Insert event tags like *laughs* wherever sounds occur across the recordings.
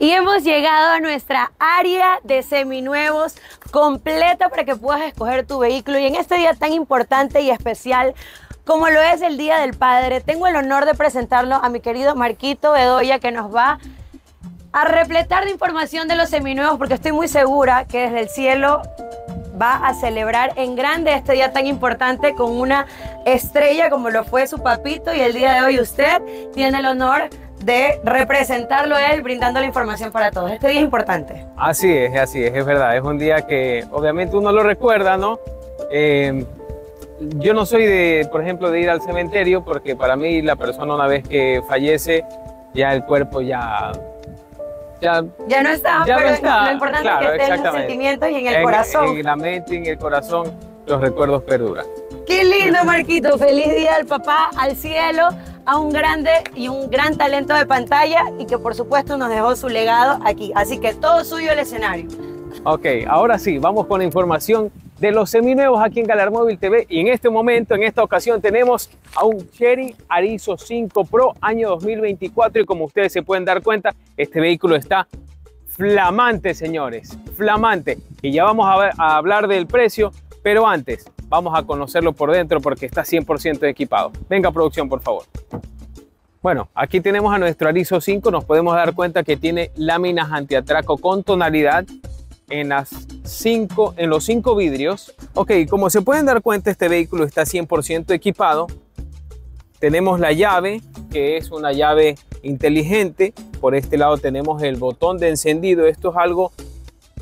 Y hemos llegado a nuestra área de seminuevos completa para que puedas escoger tu vehículo. Y en este día tan importante y especial como lo es el Día del Padre, tengo el honor de presentarlo a mi querido Marquito Bedoya que nos va a repletar de información de los seminuevos porque estoy muy segura que desde el cielo va a celebrar en grande este día tan importante con una estrella como lo fue su papito y el día de hoy usted tiene el honor de representarlo a él brindando la información para todos. Este día es importante. Así es, así es, es verdad. Es un día que obviamente uno lo recuerda, ¿no? Eh, yo no soy de, por ejemplo, de ir al cementerio porque para mí la persona una vez que fallece, ya el cuerpo ya... Ya, ya no está, ya pero no está. lo importante es que esté en los sentimientos y en el en, corazón. En la mente y en el corazón los recuerdos perduran. Qué lindo, Marquito. Feliz día al papá, al cielo, a un grande y un gran talento de pantalla y que por supuesto nos dejó su legado aquí. Así que todo suyo el escenario. Ok, ahora sí, vamos con la información de los seminuevos aquí en Galarmóvil TV y en este momento, en esta ocasión tenemos a un Cherry Arizo 5 Pro año 2024 y como ustedes se pueden dar cuenta, este vehículo está flamante, señores, flamante. Y ya vamos a, hablar del precio, pero antes vamos a conocerlo por dentro porque está 100% equipado. Venga producción, por favor. Bueno, aquí tenemos a nuestro Arizo 5, nos podemos dar cuenta que tiene láminas antiatraco con tonalidad en, las cinco, en los cinco vidrios. Ok, como se pueden dar cuenta, este vehículo está 100% equipado. Tenemos la llave, que es una llave inteligente. Por este lado tenemos el botón de encendido. Esto es algo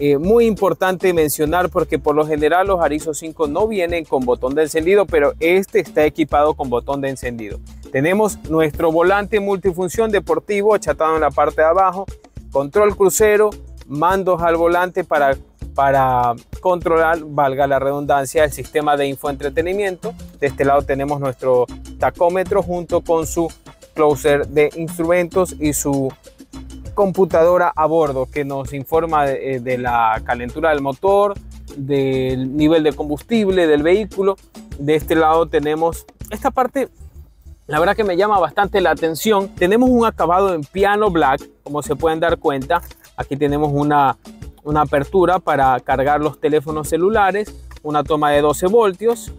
eh, muy importante mencionar porque por lo general los Arizo 5 no vienen con botón de encendido, pero este está equipado con botón de encendido. Tenemos nuestro volante multifunción deportivo achatado en la parte de abajo, control crucero, mandos al volante para, para controlar, valga la redundancia, el sistema de infoentretenimiento. De este lado tenemos nuestro tacómetro junto con su closer de instrumentos y su computadora a bordo que nos informa de, de, la calentura del motor, del nivel de combustible del vehículo. De este lado tenemos esta parte, la verdad que me llama bastante la atención. Tenemos un acabado en piano black, como se pueden dar cuenta. Aquí tenemos una, una apertura para cargar los teléfonos celulares, una toma de 12 voltios.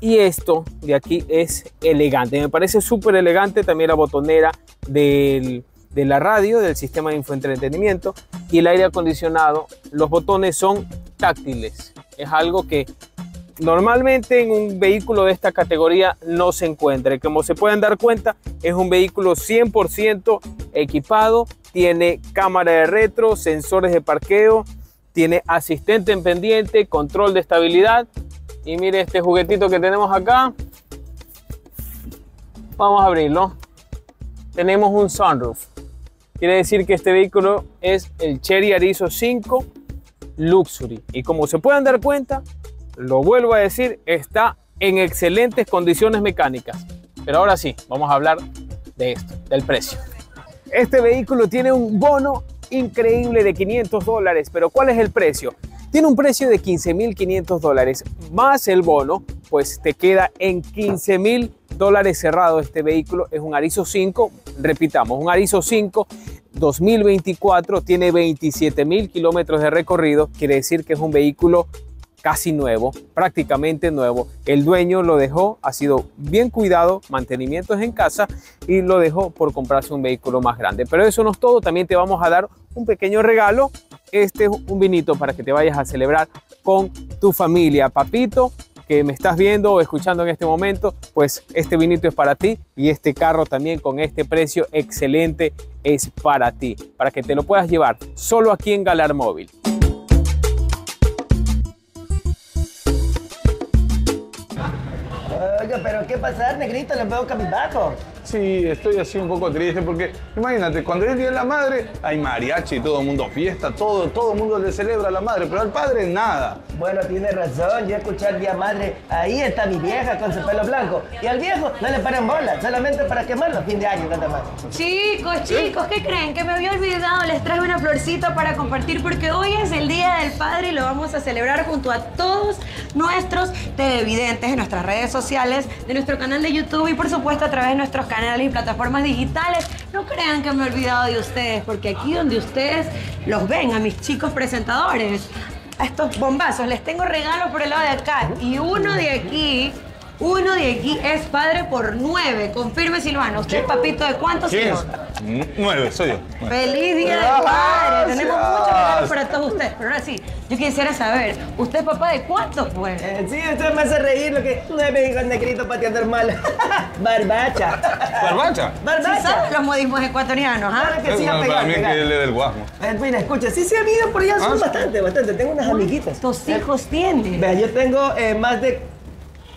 Y esto de aquí es elegante, me parece súper elegante también la botonera del, de la radio, del sistema de infoentretenimiento y el aire acondicionado. Los botones son táctiles, es algo que normalmente en un vehículo de esta categoría no se encuentra. Como se pueden dar cuenta, es un vehículo 100% equipado, tiene cámara de retro, sensores de parqueo, tiene asistente en pendiente, control de estabilidad. Y mire este juguetito que tenemos acá. Vamos a abrirlo. Tenemos un sunroof. Quiere decir que este vehículo es el Cherry Arizo 5 Luxury. Y como se pueden dar cuenta, lo vuelvo a decir, está en excelentes condiciones mecánicas. Pero ahora sí, vamos a hablar de esto, del precio. Este vehículo tiene un bono increíble de 500 dólares, pero ¿cuál es el precio? Tiene un precio de 15.500 dólares más el bono, pues te queda en 15.000 dólares cerrado este vehículo. Es un Arizo 5, repitamos, un Arizo 5 2024, tiene 27.000 kilómetros de recorrido, quiere decir que es un vehículo casi nuevo, prácticamente nuevo. El dueño lo dejó, ha sido bien cuidado, mantenimientos en casa y lo dejó por comprarse un vehículo más grande. Pero eso no es todo, también te vamos a dar un pequeño regalo. Este es un vinito para que te vayas a celebrar con tu familia. Papito, que me estás viendo o escuchando en este momento, pues este vinito es para ti y este carro también con este precio excelente es para ti, para que te lo puedas llevar solo aquí en Galar Móvil. Pero ¿qué pasa, negrito? Les veo cabizbajo. Sí, estoy así un poco triste porque imagínate, cuando es el Día de la Madre hay mariachi, todo el mundo fiesta, todo, todo el mundo le celebra a la madre, pero al padre nada. Bueno, tiene razón, yo escuché el Día Madre, ahí está mi vieja con su pelo blanco. Y al viejo no le paran bola, solamente para quemarlo a fin de año, nada más. Chicos, chicos, ¿qué creen? Que me había olvidado, les traje una florcita para compartir porque hoy es el Día del Padre y lo vamos a celebrar junto a todos nuestros televidentes en nuestras redes sociales, de nuestro canal de YouTube y por supuesto a través de nuestros canales y plataformas digitales. No crean que me he olvidado de ustedes, porque aquí donde ustedes los ven, a mis chicos presentadores, a estos bombazos, les tengo regalos por el lado de acá. Y uno de aquí, uno de aquí es padre por nueve. Confirme, Silvano. ¿Usted, papito, de cuántos. Es? Nueve, soy yo. Feliz Día del Padre. Tenemos muchos regalos para todos ustedes. Pero ahora sí, yo quisiera saber, ¿usted papá de cuántos fue? Eh, sí, usted me hace reír lo que nueve hijos negritos pateando el mal. *laughs* Barbacha. ¿Barbacha? ¿Sí Barbacha. saben los modismos ecuatorianos, ah? Claro que sí, a para pegar, pegar. que es del Guasmo. Eh, Mira, escucha, sí, sí ha habido por allá, son Ah, bastante, bastante. Tengo unas amiguitas. ¿Cuántos hijos tiene? Vea, yo tengo eh, más de.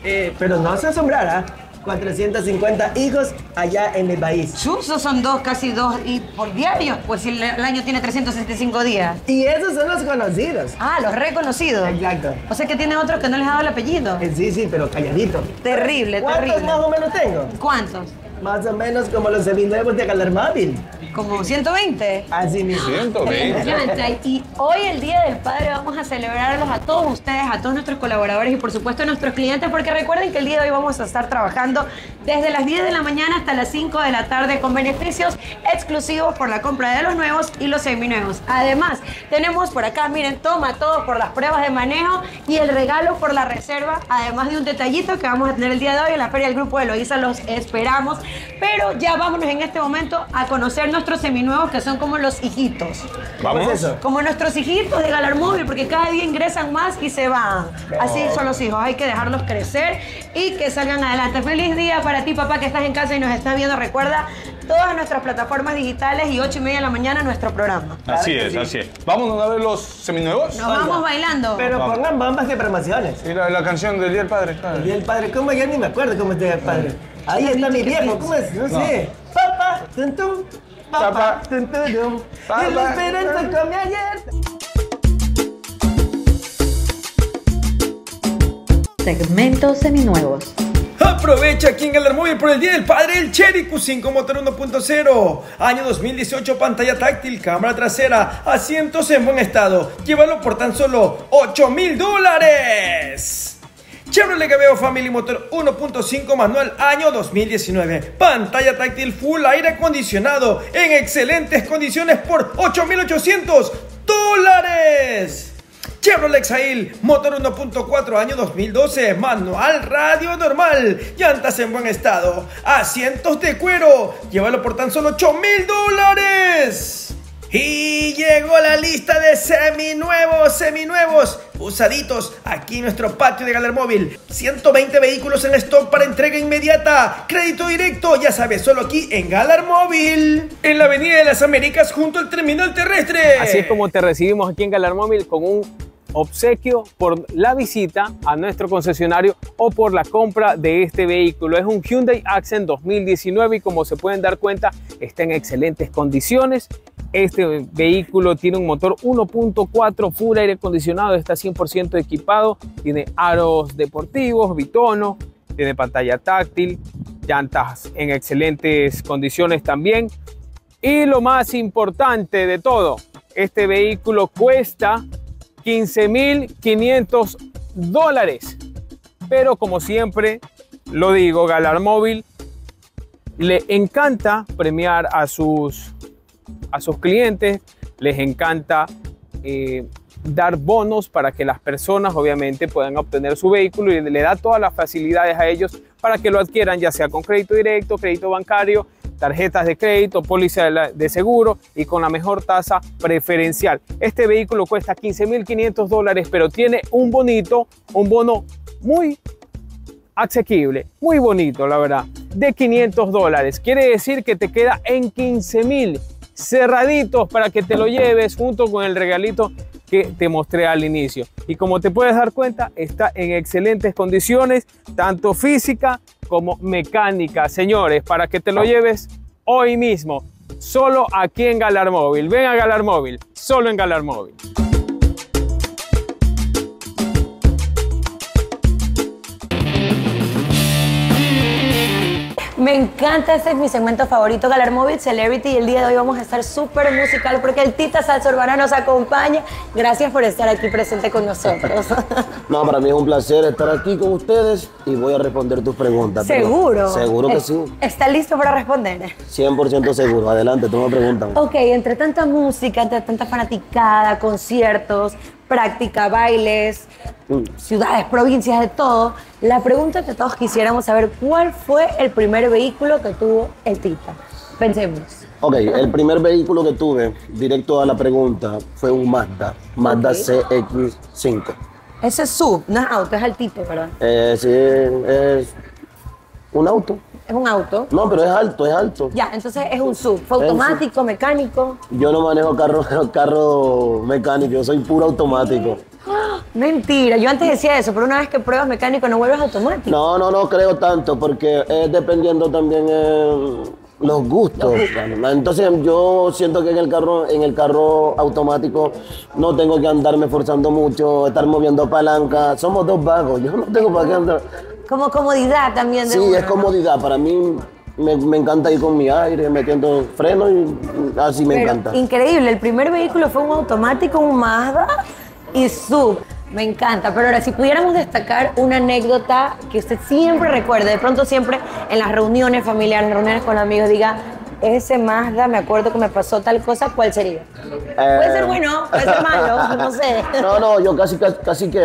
eh, pero no se asombrará. 450 hijos allá en mi país. Chusos son dos, casi dos y por diario. Pues si el, el año tiene 365 días. Y esos son los conocidos. Ah, los reconocidos. Exacto. O sea que tiene otros que no les ha dado el apellido. Eh, sí, sí, pero calladito. Terrible, ¿Cuántos terrible. más o menos tengo? ¿Cuántos? Más o menos como los seminuevos de Galar Móvil. ¿Como 120? Así mismo. 120. Me encanta. Y hoy, el Día del Padre, vamos a celebrarlos a todos ustedes, a todos nuestros colaboradores y, por supuesto, a nuestros clientes, porque recuerden que el día de hoy vamos a estar trabajando desde las 10 de la mañana hasta las 5 de la tarde con beneficios exclusivos por la compra de los nuevos y los seminuevos. Además, tenemos por acá, miren, toma todo por las pruebas de manejo y el regalo por la reserva, además de un detallito que vamos a tener el día de hoy en la Feria del Grupo de Loíza. Los esperamos. Pero ya vámonos en este momento a conocer nuestros seminuevos, que son como los hijitos. Vamos. ¿Cómo es eso? Como nuestros hijitos de Galar Móvil, porque cada día ingresan más y se van. Así son los hijos, hay que dejarlos crecer y que salgan adelante. Feliz día para ti, papá, que estás en casa y nos estás viendo. Recuerda todas nuestras plataformas digitales y 8 y media de la mañana nuestro programa. Así es, sí. así es. Vamos a ver los seminuevos. Nos vamos bailando. Pero Vamos. pongan bombas de promociones. Y la, la canción del Día del Padre. claro. El día del padre, ¿cómo? Ya ni me acuerdo cómo es el día del padre. Ahí está mi viejo, ¿cómo es? No sé. Papá, tum tum. Papá, Papá. tum tum tum. Papá. El esperanza come ayer. Segmentos seminuevos. Aprovecha aquí en Galar Móvil por el Día del Padre el Cherry Q5 Motor 1.0 Año 2018, pantalla táctil, cámara trasera, asientos en buen estado. Llévalo por tan solo 8 mil dólares. Chevrolet Gaveo Family Motor 1.5 manual año 2019 Pantalla táctil full aire acondicionado en excelentes condiciones por 8.800 dólares Chevrolet Exail, motor 1.4 año 2012, manual radio normal, llantas en buen estado, asientos de cuero, llévalo por tan solo 8 mil dólares. Y llegó la lista de seminuevos, seminuevos, usaditos aquí en nuestro patio de Galer Móvil. 120 vehículos en stock para entrega inmediata. Crédito directo, ya sabes, solo aquí en Galar Móvil. En la Avenida de las Américas junto al terminal terrestre. Así es como te recibimos aquí en Galar Móvil con un obsequio por la visita a nuestro concesionario o por la compra de este vehículo. Es un Hyundai Accent 2019 y como se pueden dar cuenta está en excelentes condiciones. Este vehículo tiene un motor 1.4 full aire acondicionado, está 100% equipado, tiene aros deportivos, bitono, tiene pantalla táctil, llantas en excelentes condiciones también. Y lo más importante de todo, este vehículo cuesta 15.500 dólares. Pero como siempre lo digo, Galar Móvil le encanta premiar a sus, a sus clientes, les encanta eh, dar bonos para que las personas obviamente puedan obtener su vehículo y le da todas las facilidades a ellos para que lo adquieran, ya sea con crédito directo, crédito bancario, tarjetas de crédito, póliza de, seguro y con la mejor tasa preferencial. Este vehículo cuesta 15.500 dólares, pero tiene un bonito, un bono muy asequible, muy bonito, la verdad, de 500 dólares. Quiere decir que te queda en 15.000 cerraditos para que te lo lleves junto con el regalito que te mostré al inicio. Y como te puedes dar cuenta, está en excelentes condiciones, tanto física como mecánica. Señores, para que te lo lleves hoy mismo, solo aquí en Galar Móvil. Ven a Galar Móvil, solo en Galar Móvil. Me encanta, este es mi segmento favorito, Galar Móvil Celebrity, y el día de hoy vamos a estar súper musical porque el Tita Salsa Urbana nos acompaña. Gracias por estar aquí presente con nosotros. *laughs* No, para mí es un placer estar aquí con ustedes y voy a responder tus preguntas. ¿Seguro? Seguro que sí. ¿Está listo para responder? 100% seguro. Adelante, tú me preguntas. Ok, entre tanta música, entre tanta fanaticada, conciertos, práctica, bailes, Mm. ciudades, provincias, de todo, la pregunta que todos quisiéramos saber, ¿cuál fue el primer vehículo que tuvo el Tita? Pensemos. Ok, el primer vehículo que tuve, directo a la pregunta, fue un Mazda. Mazda Ok. CX5. Ese es sub, no es auto, es altito, ¿verdad? Eh, sí, es un auto. Es un auto. No, pero es alto, es alto. Ya, entonces es un sub. ¿Fue automático, mecánico? Yo no manejo carro, *laughs* carro mecánico, yo soy puro automático. Mentira, yo antes decía eso, pero una vez que pruebas mecánico no vuelves automático. No, no, no creo tanto, porque es dependiendo también eh, los gustos. Entonces yo siento que en el carro, en el carro automático no tengo que andarme forzando mucho, estar moviendo palanca. Somos dos vagos, yo no tengo para qué andar. Como comodidad también de Sí, es ¿no? comodidad. Para mí me, me encanta ir con mi aire, metiendo freno y así me Pero encanta. increíble, el primer vehículo fue un automático, un Mazda y sub. Me encanta, pero ahora si pudiéramos destacar una anécdota que usted siempre recuerde, de pronto siempre en las reuniones familiares, reuniones con amigos, diga, ese Mazda, me acuerdo que me pasó tal cosa, ¿cuál sería? Puede ser bueno, puede ser malo, no sé. Eh, *laughs* No, no, yo casi, casi, casi que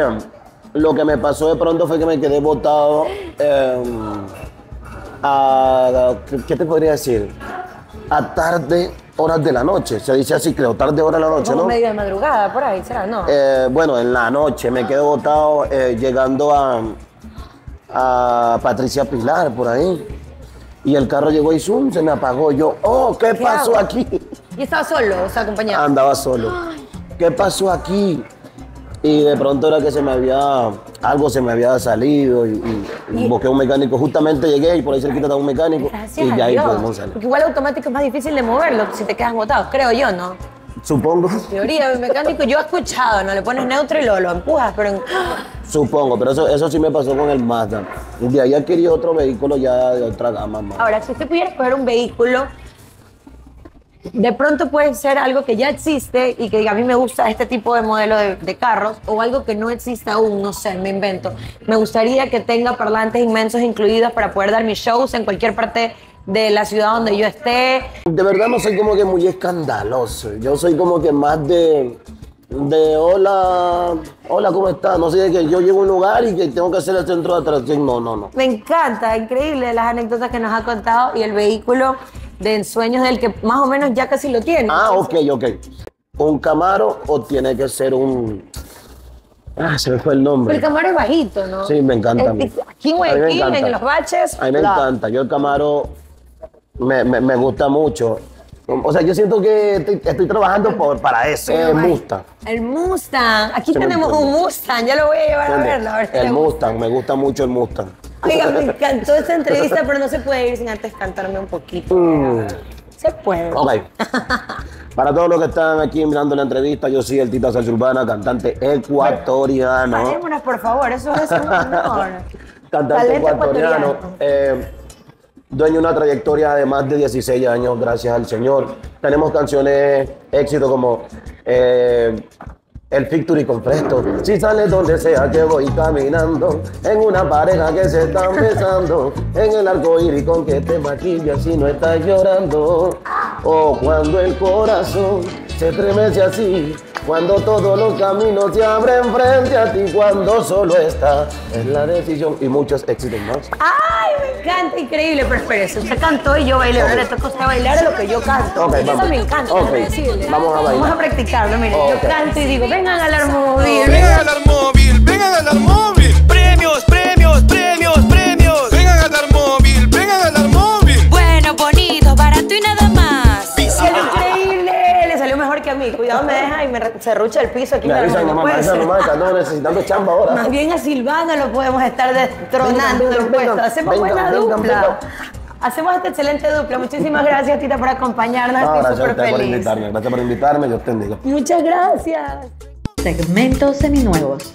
lo que me pasó de pronto fue que me quedé botado eh, a, ¿qué- ¿qué te podría decir? A tarde, horas de la noche. Se dice así, creo, tarde, horas de la noche, Como ¿no? medio de madrugada, por ahí, ¿será? No. Eh, bueno, en la noche me quedé botado eh, llegando a, a Patricia Pilar, por ahí. Y el carro llegó y zoom, se me apagó. Yo, oh, ¿qué, ¿Qué pasó hago? aquí? Y estaba solo, o sea, acompañado. Andaba solo. ¿Qué pasó aquí? Y de pronto era que se me había, algo se me había salido y, y- y busqué un mecánico. Justamente llegué y por ahí cerquita estaba un mecánico Gracias y ya ahí podemos salir. Porque igual automático es más difícil de moverlo si te quedas botado, creo yo, ¿no? Supongo, Teoría, el mecánico yo he escuchado, ¿no? Le pones neutro y lo, lo empujas, pero en- supongo, pero eso, eso sí me pasó con el Mazda. Y de ahí adquirí otro vehículo ya de otra gama más. Ahora, si usted pudiera escoger un vehículo, de pronto puede ser algo que ya existe y que a mí me gusta este tipo de modelo de, de carros, o algo que no existe aún, no sé, me invento. Me gustaría que tenga parlantes inmensos incluidos para poder dar mis shows en cualquier parte de la ciudad donde yo esté. De verdad no soy como que muy escandaloso. Yo soy como que más de, de hola, hola, ¿cómo estás? No sé, de que yo llego a un lugar y que tengo que hacer el centro de atracción. No, no, no. Me encanta, increíble las anécdotas que nos ha contado y el vehículo de ensueños del que más o menos ya casi lo tiene. Ah, ok, ok. ¿Un Camaro o tiene que ser un... Ah, se me fue el Pero nombre. el Camaro es bajito, ¿no? Sí, me encanta. El- Aquí en Guayaquil, en los baches. A mí me la- encanta. Yo el Camaro me, me- me gusta mucho. O sea, yo siento que estoy, estoy trabajando por, para eso. Ay, Mustang. El Mustang. Aquí Sí, tenemos un. Mustang. Ya lo voy a llevar a verlo. a ver si El Mustang, me gusta mucho el Mustang. Oiga, me encantó esta entrevista, pero no se puede ir sin antes cantarme un poquito. Mm. Se puede. Ok. Para todos los que están aquí mirando la entrevista, yo soy el Tita Salsa Urbana, cantante ecuatoriano. Parémonos, por favor. Eso es un honor. *laughs* Cantante Talento ecuatoriano. ecuatoriano. eh, dueño de una trayectoria de más de 16 años, gracias al Señor. Tenemos canciones éxito como eh, El Victory con Presto. Si sales donde sea que voy caminando, en una pareja que se están besando, en el arco iris con que te maquillas si no estás llorando. O cuando el corazón se estremece así, cuando todos los caminos se abren frente a ti, cuando solo está en la decisión y muchos éxitos más. ¡Ay, me encanta! Increíble. Pero espérese, usted cantó y yo bailé. Ahora le toca a usted bailar a lo que yo canto. Eso vamos. me encanta, Ok, déjame decirle. vamos a bailar. Vamos a practicarlo. Mire, yo canto y digo, vengan al Armóvil. Vengan al móvil, vengan al móvil. Premios, premios, premios, premios. Se rucha el piso aquí. Me en la avisan nomás, no me avisan nomás, ando necesitando chamba ahora. Más bien a Silvana lo podemos estar destronando Vengan, vengan, Hacemos vengan, buena dupla. Hacemos esta excelente dupla. Muchísimas *laughs* gracias, Tita, por acompañarnos. No, Estoy súper usted por feliz. invitarme, gracias por invitarme, Dios te bendiga. Muchas gracias. Segmentos seminuevos.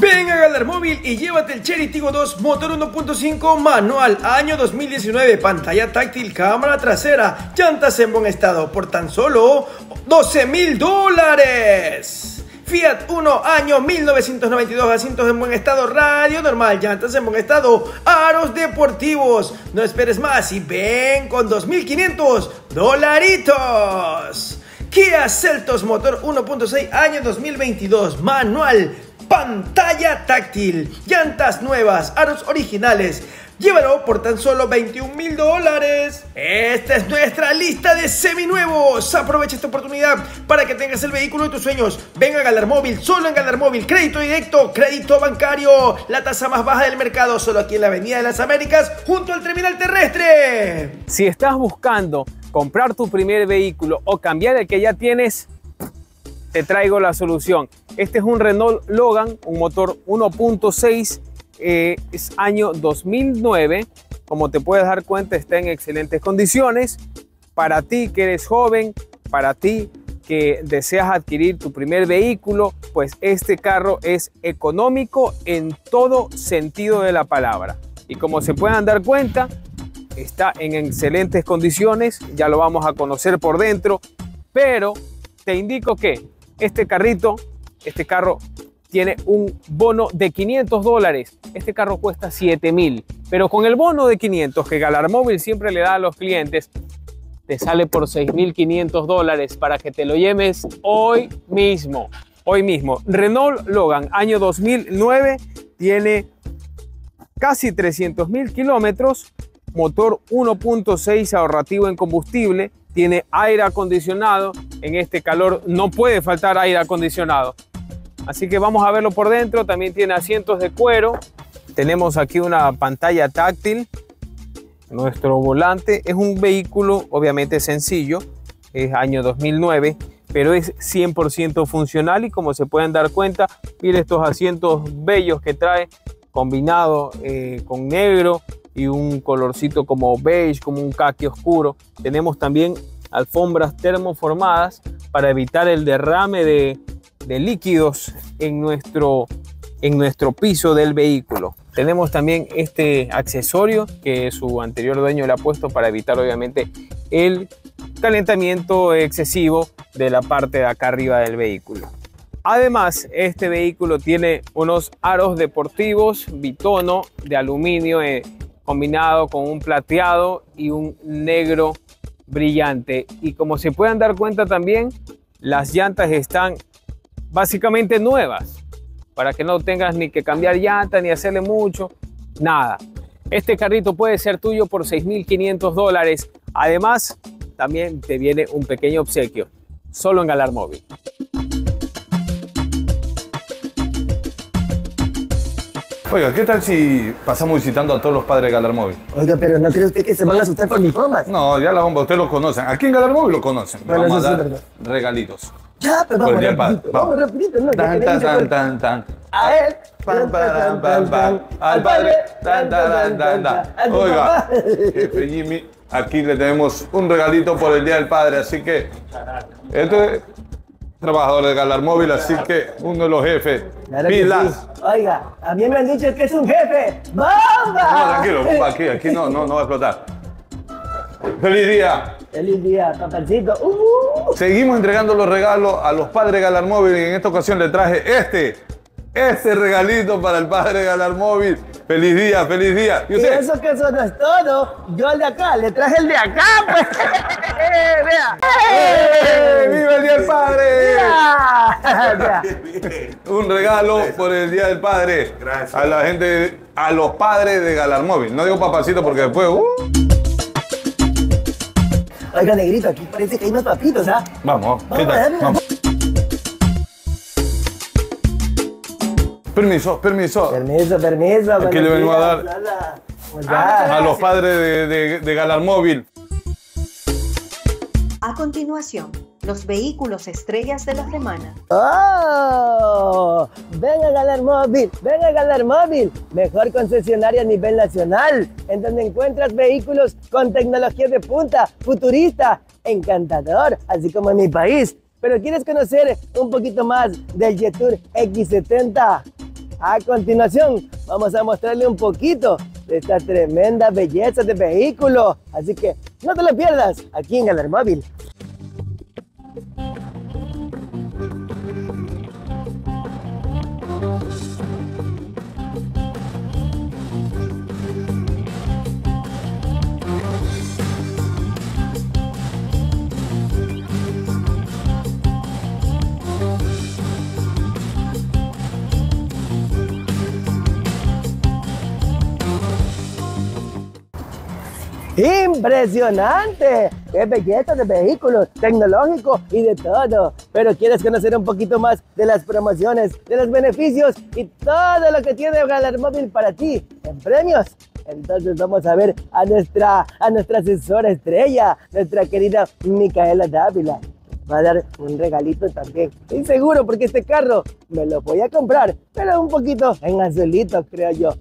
Ven a Galar Móvil y llévate el Cherry Tigo 2 motor 1.5 manual año 2019, pantalla táctil, cámara trasera, llantas en buen estado por tan solo 12 mil dólares. Fiat Uno, año 1992, asientos en buen estado, radio normal, llantas en buen estado, aros deportivos. No esperes más y ven con 2.500 dolaritos. Kia Celtos motor 1.6 año 2022, manual, pantalla táctil, llantas nuevas, aros originales. Llévalo por tan solo 21 mil dólares. Esta es nuestra lista de seminuevos. Aprovecha esta oportunidad para que tengas el vehículo de tus sueños. Ven a Galar Móvil, solo en Galar Móvil. Crédito directo, crédito bancario. La tasa más baja del mercado, solo aquí en la Avenida de las Américas, junto al terminal terrestre. Si estás buscando comprar tu primer vehículo o cambiar el que ya tienes, te traigo la solución. Este es un Renault Logan, un motor 1.6 eh, es año 2009. Como te puedes dar cuenta, está en excelentes condiciones. Para ti que eres joven, para ti que deseas adquirir tu primer vehículo, pues este carro es económico en todo sentido de la palabra. Y como se puedan dar cuenta, está en excelentes condiciones, ya lo vamos a conocer por dentro, pero te indico que este carrito, este carro tiene un bono de 500 dólares. Este carro cuesta 7 mil, pero con el bono de 500 que Galar Móvil siempre le da a los clientes, te sale por 6.500 dólares para que te lo lleves hoy mismo. Hoy mismo. Renault Logan, año 2009, tiene casi 300 mil kilómetros, motor 1.6 ahorrativo en combustible, tiene aire acondicionado. En este calor no puede faltar aire acondicionado. Así que vamos a verlo por dentro. También tiene asientos de cuero. Tenemos aquí una pantalla táctil. Nuestro volante es un vehículo obviamente sencillo. Es año 2009 pero es 100% funcional y como se pueden dar cuenta, miren estos asientos bellos que trae combinado eh, con negro y un colorcito como beige, como un caqui oscuro. Tenemos también alfombras termoformadas para evitar el derrame de, líquidos en nuestro, en nuestro piso del vehículo. Tenemos también este accesorio que su anterior dueño le ha puesto para evitar obviamente el calentamiento excesivo de la parte de acá arriba del vehículo. Además, este vehículo tiene unos aros deportivos bitono de aluminio eh, combinado con un plateado y un negro brillante. Y como se pueden dar cuenta también, las llantas están básicamente nuevas, para que no tengas ni que cambiar llanta ni hacerle mucho, nada. Este carrito puede ser tuyo por 6.500 dólares. Además, también te viene un pequeño obsequio, solo en Galar Móvil. Oiga, ¿qué tal si pasamos visitando a todos los padres de Galar Móvil? Oiga, pero ¿no cree usted que se van a asustar por mis bombas? No, ya la bomba, ustedes lo conocen. Aquí en Galar Móvil lo conocen. Bueno, vamos eso a sí dar regalitos. Ya, pero Por el vamos día del padre. rapidito, vamos rapidito, ¿no? Ya Tan, que tan, tan, tan, tan. A él. Pam, pam, pam, pam. Al padre. Tan, tan, tan, tan, Oiga, jefe Jimmy, aquí le tenemos un regalito por el Día del Padre, así que este es trabajador de Galar Móvil, así que uno de los jefes. Claro Pilas. sí. Oiga, a mí me han dicho que es un jefe. ¡Bomba! No, tranquilo, aquí, aquí no, no, no va a explotar. ¡Feliz día! Feliz día, papacito. Uh. Seguimos entregando los regalos a los padres de Galar Móvil y en esta ocasión le traje este, este regalito para el padre de Galar Móvil. ¡Feliz día, feliz día! ¿Y Y usted? eso que eso no es todo. Yo el de acá, le traje el de acá, pues. *laughs* Eh, Vea. ¡Eh! ¡Viva el Día del Padre! *laughs* Un regalo por el Día del Padre. Gracias. A la gente, a los padres de Galar Móvil. No digo papacito porque después. uh. Oiga, negrito, aquí parece que hay unos papitos, ¿ah? Vamos, ¿qué Vamos. Vamos. Permiso, permiso. Permiso, permiso. Aquí le buenos vengo a dar- hola. ¿Cómo está? A los padres de, de, de Galar Móvil. A continuación, los vehículos estrellas de la semana. ¡Oh! Ven a Galar Móvil, ven a Galar Móvil, mejor concesionaria a nivel nacional, en donde encuentras vehículos con tecnología de punta, futurista, encantador, así como en mi país. Pero quieres conocer un poquito más del Jetour X70. A continuación, vamos a mostrarle un poquito de esta tremenda belleza de vehículo. Así que no te lo pierdas aquí en Móvil. ¡Impresionante! ¡Qué belleza de vehículos, tecnológico y de todo! Pero ¿quieres conocer un poquito más de las promociones, de los beneficios y todo lo que tiene Galermóvil para ti en premios? Entonces vamos a ver a nuestra, a nuestra asesora estrella, nuestra querida Micaela Dávila. Va a dar un regalito también. Estoy seguro porque este carro me lo voy a comprar, pero un poquito en azulito, creo yo.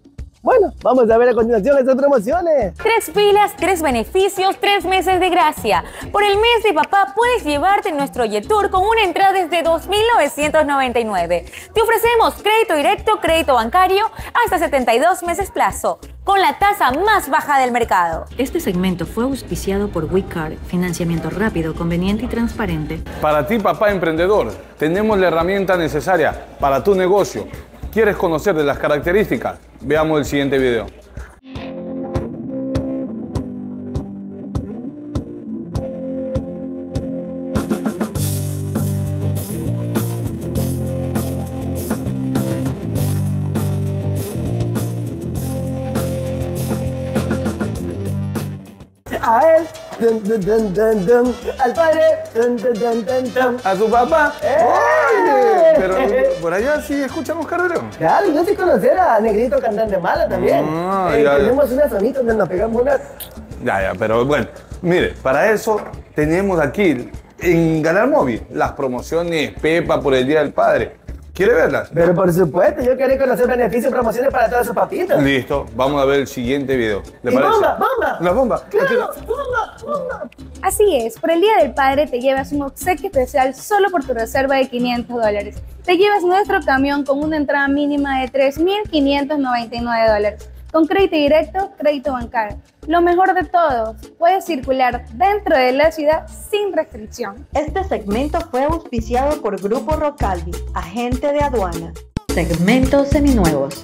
Bueno, vamos a ver a continuación estas promociones. Tres pilas, tres beneficios, tres meses de gracia. Por el mes de papá puedes llevarte nuestro Yetour con una entrada desde 2.999. Te ofrecemos crédito directo, crédito bancario hasta 72 meses plazo, con la tasa más baja del mercado. Este segmento fue auspiciado por WeCard, financiamiento rápido, conveniente y transparente. Para ti, papá emprendedor, tenemos la herramienta necesaria para tu negocio. ¿Quieres conocer de las características? Veamos el siguiente video. Dun, dun, dun, dun, dun. al padre. ¿A tu papá? ¡Eh! Oye, pero por allá sí escuchamos carrero. Claro, yo sí conocer a Negrito Cantante Mala también. Ah, Eh, ya, ya. tenemos una zonita donde nos pegamos unas... Ya, ya, pero bueno, mire, para eso tenemos aquí en Ganar Móvil las promociones Pepa por el Día del Padre. ¿Quiere verlas? Pero por supuesto, yo quería conocer beneficios y promociones para todos sus papitos. Listo, vamos a ver el siguiente video. ¿Le Y parece? bomba, bomba. La bomba. Claro, bomba, bomba. Así es, por el Día del Padre te llevas un obsequio especial solo por tu reserva de 500 dólares. Te llevas nuestro camión con una entrada mínima de 3.599 dólares. Con crédito directo, crédito bancario. Lo mejor de todo, puedes circular dentro de la ciudad sin restricción. Este segmento fue auspiciado por Grupo Rocalvi, agente de aduana. Segmentos seminuevos.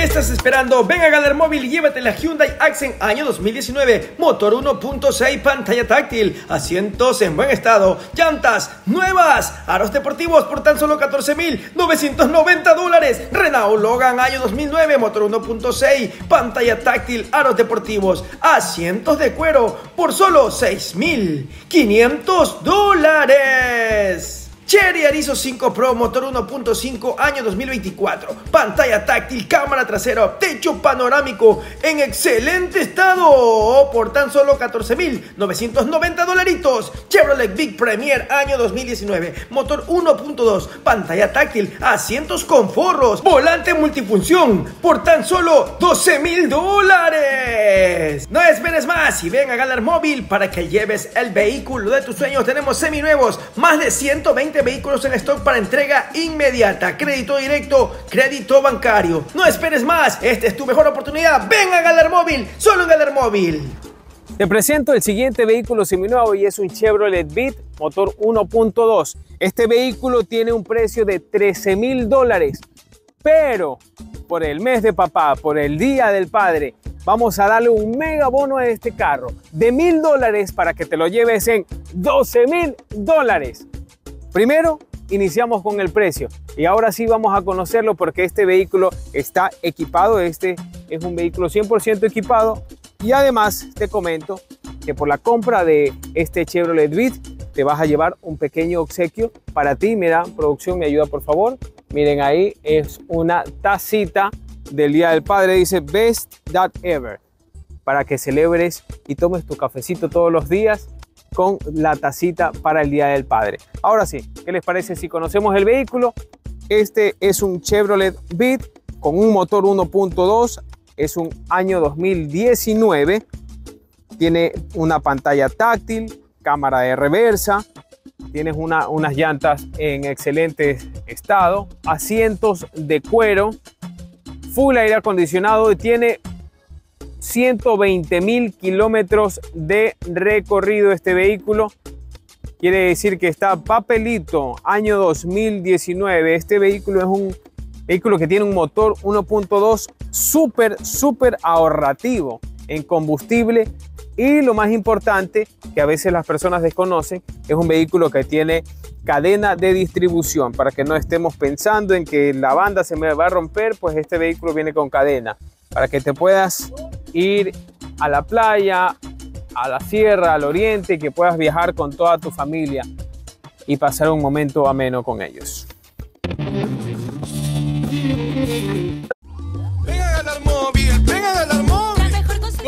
¿Qué estás esperando? Ven a Galer Móvil y llévate la Hyundai Accent año 2019. Motor 1.6, pantalla táctil, asientos en buen estado, llantas nuevas, aros deportivos por tan solo 14.990 dólares. Renault Logan año 2009, motor 1.6, pantalla táctil, aros deportivos, asientos de cuero por solo 6.500 dólares. Cherry Arizo 5 Pro, motor 1.5, año 2024. Pantalla táctil, cámara trasera, techo panorámico en excelente estado. Por tan solo 14.990 dolaritos. Chevrolet Big Premier, año 2019. Motor 1.2, pantalla táctil, asientos con forros, volante multifunción. Por tan solo 12.000 dólares. No esperes más y ven a Galar Móvil para que lleves el vehículo de tus sueños. Tenemos seminuevos, más de 120 vehículos en stock para entrega inmediata, crédito directo, crédito bancario. No esperes más, esta es tu mejor oportunidad. Ven a Galar Móvil, solo en Galar Móvil. Te presento el siguiente vehículo seminuevo y es un Chevrolet Beat motor 1.2. Este vehículo tiene un precio de 13 mil dólares, pero por el mes de papá, por el día del padre, vamos a darle un mega bono a este carro de mil dólares para que te lo lleves en 12 mil dólares. Primero, iniciamos con el precio. Y ahora sí vamos a conocerlo porque este vehículo está equipado, este es un vehículo 100% equipado. Y además te comento que por la compra de este Chevrolet Beat te vas a llevar un pequeño obsequio para ti. Mira, producción, me ayuda por favor. Miren ahí, es una tacita del Día del Padre, dice Best That Ever, para que celebres y tomes tu cafecito todos los días con la tacita para el Día del Padre. Ahora sí, ¿qué les parece si conocemos el vehículo? Este es un Chevrolet Beat con un motor 1.2, es un año 2019, tiene una pantalla táctil, cámara de reversa, tienes una- unas llantas en excelente estado, asientos de cuero, full aire acondicionado y tiene 120 mil kilómetros de recorrido este vehículo. Quiere decir que está papelito, año 2019. Este vehículo es un vehículo que tiene un motor 1.2 súper, súper ahorrativo en combustible. Y lo más importante, que a veces las personas desconocen, es un vehículo que tiene cadena de distribución. Para que no estemos pensando en que la banda se me va a romper, pues este vehículo viene con cadena. Para que te puedas ir a la playa, a la sierra, al oriente, que puedas viajar con toda tu familia y pasar un momento ameno con ellos.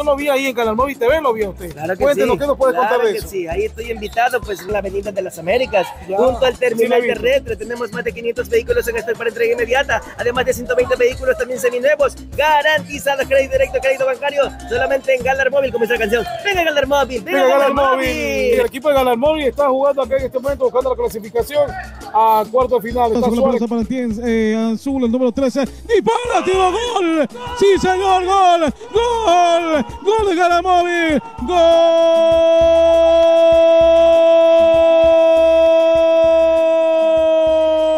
Yo lo vi ahí en Canal Móvil TV, lo vio usted. Claro que Cuéntenos, sí. ¿qué nos puede claro contar de que eso? Sí, ahí estoy invitado, pues en la Avenida de las Américas, Ya, junto al terminal sí terrestre. Tenemos más de 500 vehículos en stock para entrega inmediata, además de 120 vehículos también seminuevos, garantizados, crédito directo, crédito bancario, solamente en Galar Móvil, como dice la canción. Venga Galar Móvil, venga, Venga, Galar Galar Móvil. Móvil. El equipo de Galar Móvil está jugando acá en este momento, buscando la clasificación a cuarto de final. Está Suárez. para eh, azul, el número 13. ¡Dispara, tiro, gol! ¡Sí, señor, gol! ¡Gol! ¡Gol de Galamóvil!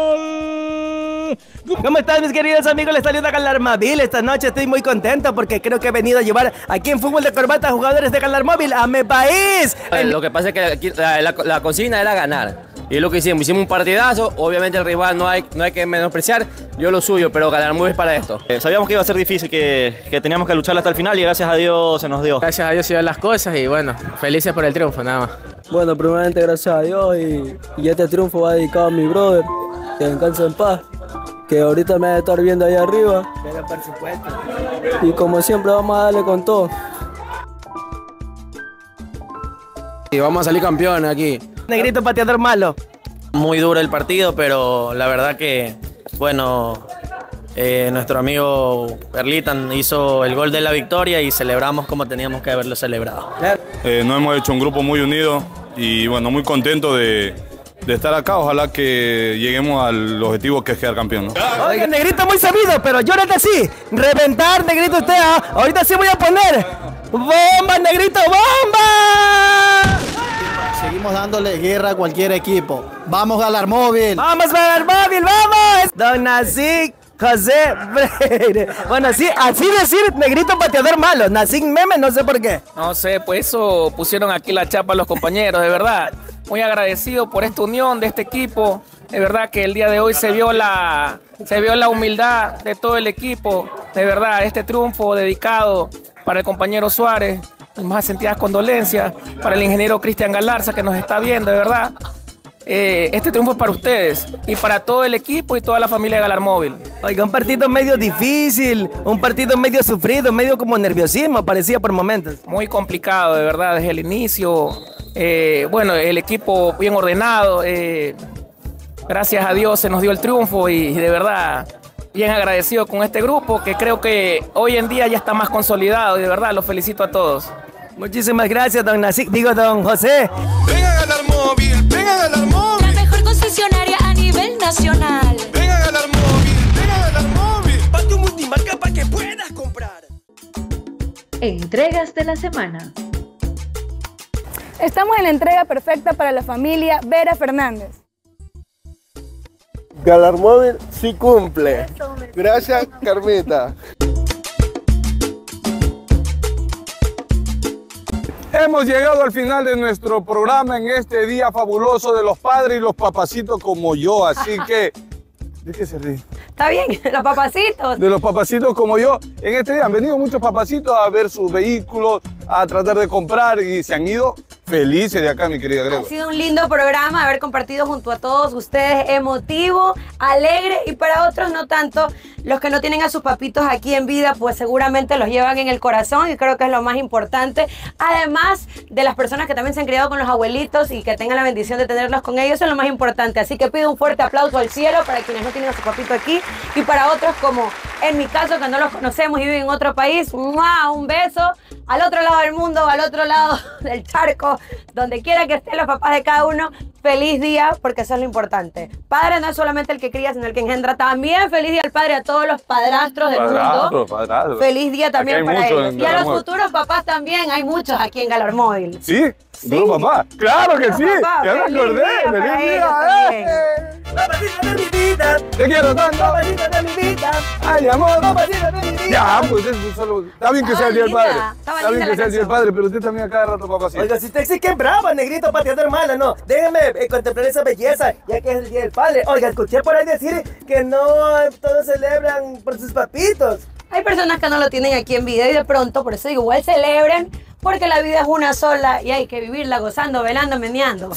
¡Gol! ¿Cómo están mis queridos amigos? Les saluda Galar Móvil. Esta noche estoy muy contento porque creo que he venido a llevar aquí en fútbol de corbata a jugadores de Galar Móvil a mi país. Eh, Lo que pasa es que aquí la, la- la consigna era ganar. Y es lo que hicimos. Hicimos un partidazo. Obviamente el rival no hay, no hay que menospreciar. Yo lo suyo, pero ganar muy es para esto. Eh, sabíamos que iba a ser difícil, que, que teníamos que luchar hasta el final y gracias a Dios se nos dio. Gracias a Dios se dieron las cosas y bueno, felices por el triunfo, nada más. Bueno, primeramente gracias a Dios y, y este triunfo va dedicado a mi brother, que descansa en paz, que ahorita me va a estar viendo ahí arriba Pero por supuesto. y como siempre vamos a darle con todo. Y vamos a salir campeones aquí. Negrito pateador malo. Muy duro el partido, pero la verdad que, bueno, eh, nuestro amigo Perlitan hizo el gol de la victoria y celebramos como teníamos que haberlo celebrado. Eh, nos hemos hecho un grupo muy unido y bueno, muy contento de, de estar acá. Ojalá que lleguemos al objetivo que es quedar campeón. ¿no? Oiga, negrito muy sabido, pero yo ahorita sí. Reventar, negrito usted, ¿ah? Ahorita sí voy a poner. ¡Bomba, negrito, bomba! Seguimos dándole guerra a cualquier equipo. Vamos Galar Móvil. ¡Vamos, Galar Móvil, vamos! Don Nazik José Freire. Bueno, sí, así decir negrito pateador malo. Nazik meme, no sé por qué. No sé, pues eso pusieron aquí la chapa los compañeros, de verdad. Muy agradecido por esta unión de este equipo. De verdad que el día de hoy se vio la, se vio la humildad de todo el equipo. De verdad, este triunfo dedicado para el compañero Suárez. Más sentidas condolencias para el ingeniero Cristian Galarza que nos está viendo, de verdad. Eh, este triunfo es para ustedes y para todo el equipo y toda la familia de Galar Móvil. Oiga, un partido medio difícil, un partido medio sufrido, medio como nerviosismo, parecía por momentos. Muy complicado, de verdad, desde el inicio. Eh, bueno, el equipo bien ordenado. eh, gracias a Dios se nos dio el triunfo y, y de verdad bien agradecido con este grupo que creo que hoy en día ya está más consolidado y de verdad los felicito a todos. Muchísimas gracias, don Nazik, digo, don José. Vengan a ganar móvil, vengan a ganar móvil. La mejor concesionaria a nivel nacional. Vengan a ganar móvil, vengan a ganar móvil. Pa' tu multimarca para que puedas comprar. Entregas de la semana. Estamos en la entrega perfecta para la familia Vera Fernández. Galar Móvil sí cumple. Gracias, Carmita. Hemos llegado al final de nuestro programa en este día fabuloso de los padres y los papacitos como yo. Así que, ¿de qué se ríe? Está bien, *laughs* los papacitos. De los papacitos como yo. En este día han venido muchos papacitos a ver sus vehículos, a tratar de comprar y se han ido felices de acá, mi querida Ha Grego. sido un lindo programa haber compartido junto a todos ustedes, emotivo, alegre y para otros no tanto. Los que no tienen a sus papitos aquí en vida, pues seguramente los llevan en el corazón y creo que es lo más importante. Además de las personas que también se han criado con los abuelitos y que tengan la bendición de tenerlos con ellos, es lo más importante. Así que pido un fuerte aplauso al cielo para quienes no tienen a su papito aquí y para otros como en mi caso que no los conocemos y viven en otro país. ¡mua! Un beso al otro lado del mundo, al otro lado *laughs* del charco, donde quiera que estén los papás de cada uno. Feliz día, porque eso es lo importante. Padre no es solamente el que cría, sino el que engendra. También feliz día al padre a todos los padrastros del mundo. Padrastro. Feliz día también para ellos. Y a los futuros papás también, hay muchos aquí en Galar Móvil. ¿Sí? ¿Tu papá? Claro que sí. Papá, ya me acordé. Feliz día. también. ¡eh! Papacito de mi vida. Te quiero tanto. Papacito de mi vida. Ay, amor. Papacito de mi vida. Ya, pues eso solo. Está bien que sea el día del padre. estaba Está bien que sea el día del padre, pero usted también a cada rato, papacito. Oiga, si usted sí que es bravo, negrito pateador malo, no. Déjeme eh, contemplar esa belleza, ya que es el Día del Padre. Oiga, escuché por ahí decir que no todos celebran por sus papitos. Hay personas que no lo tienen aquí en vida y de pronto, por eso digo, igual celebren porque la vida es una sola y hay que vivirla gozando, velando, meneando.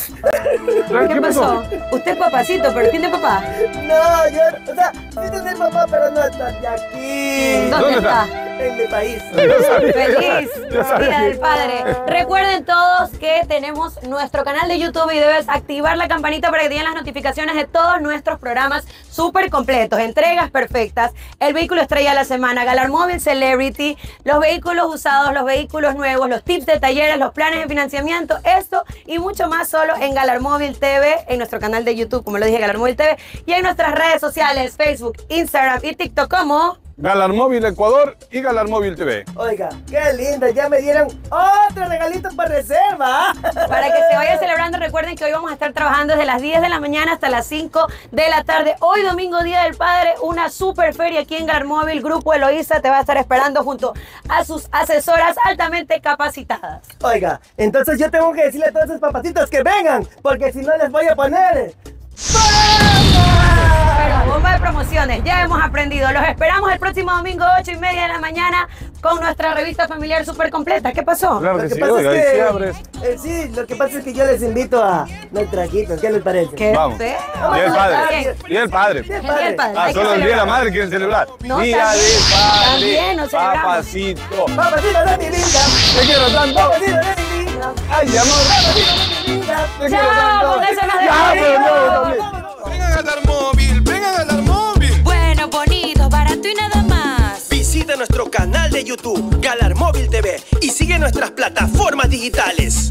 ¿Qué pasó? Usted es papacito, pero ¿tiene papá? No, yo, o sea, sí tener papá, pero no está de aquí. ¿Dónde está? En mi país. Feliz *laughs* Día del Padre. Recuerden todos que tenemos nuestro canal de YouTube y debes activar la campanita para que te lleguen las notificaciones de todos nuestros programas súper completos, entregas perfectas, el vehículo estrella de la semana, Galar Móvil Celebrity, los vehículos usados, los vehículos nuevos, los tips de talleres, los planes de financiamiento, esto y mucho más solo en Galar Móvil TV, en nuestro canal de YouTube, como lo dije, Galar Móvil TV, y en nuestras redes sociales, Facebook, Instagram y TikTok como... Galar Móvil Ecuador y Galar Móvil TV. Oiga, qué lindo, ya me dieron otro regalito para reserva. Para que se vaya celebrando, recuerden que hoy vamos a estar trabajando desde las 10 de la mañana hasta las 5 de la tarde. Hoy domingo, Día del Padre, una super feria aquí en Galar Móvil. Grupo Eloísa te va a estar esperando junto a sus asesoras altamente capacitadas. Oiga, entonces yo tengo que decirle a todos esos papacitos que vengan, porque si no les voy a poner... Bomba de promociones, ya hemos aprendido. Los esperamos el próximo domingo, 8 y media de la mañana, con nuestra revista familiar súper completa. ¿Qué pasó? Claro Lo que que sí, pasa oiga, es sí que, abres. eh, sí, lo que pasa es que yo les invito a nuestra ¿qué les parece? ¿Qué? Vamos. ¿Eh? Día del Padre. Bien. Día del Padre. Del El Padre. Ah, hay que solo el Día de la. Madre quieren celebrar. No, Día también- del Padre. también nos celebramos. Papacito. Papacito de mi vida. Te quiero tanto. Papacito de mi vida. Ay, amor. Papacito de mi vida. Te quiero Chao, tanto. con eso nos Ya, pero no, a Galar Móvil, vengan a Galar Móvil. Bueno, bonito, barato y nada más. Visita nuestro canal de YouTube, Galar Móvil TV, y sigue nuestras plataformas digitales.